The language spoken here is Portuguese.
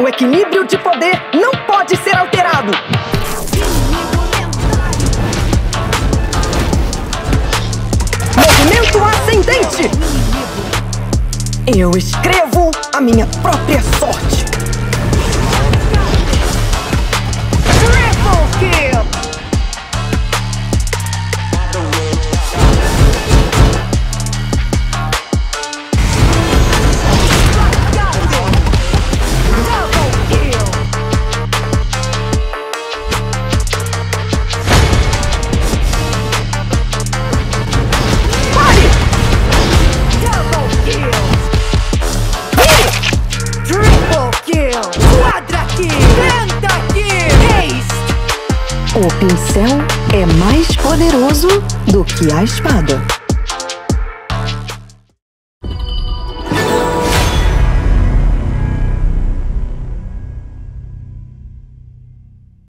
O equilíbrio de poder não pode ser alterado. Movimento ascendente. Eu escrevo a minha própria sorte. Kill! Quadra kill! Penta kill! Ace! O pincel é mais poderoso do que a espada.